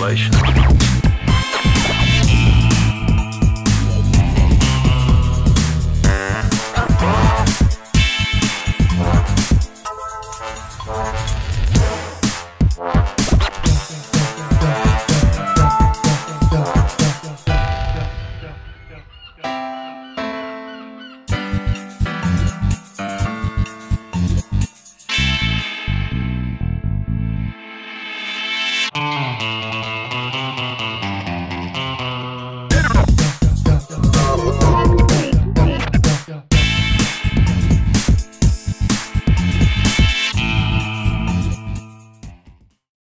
population. Música